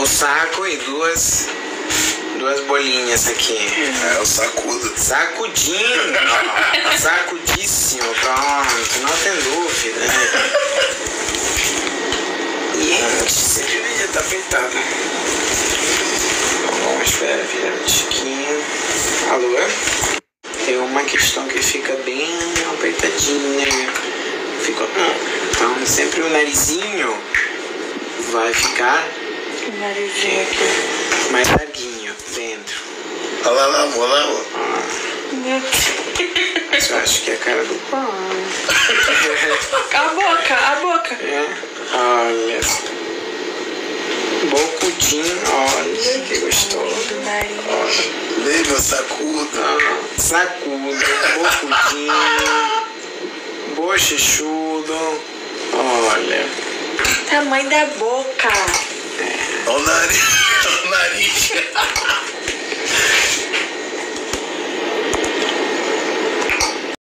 O saco e duas, duas bolinhas aqui. É o sacudo. Sacudinho, ó, sacudíssimo, pronto, não tem dúvida. Gente, cerveja tá apertada. Bom, espera virar um tiquinho. Alô? Tem uma questão que fica bem apertadinha. Fica, hum, então sempre o narizinho vai ficar Narizinho aqui. mais larguinho dentro. Olha lá, lá, amor, olha lá, amor. Meu Deus. Eu acho que é a cara do pão. A boca, a boca. É. Olha. Bocudinho, olha que gostoso. Olha. Vem, meu sacudo. Ah, Sacudo, bocudinho, bochechudo. Olha. Tamanho da boca. ha ha ha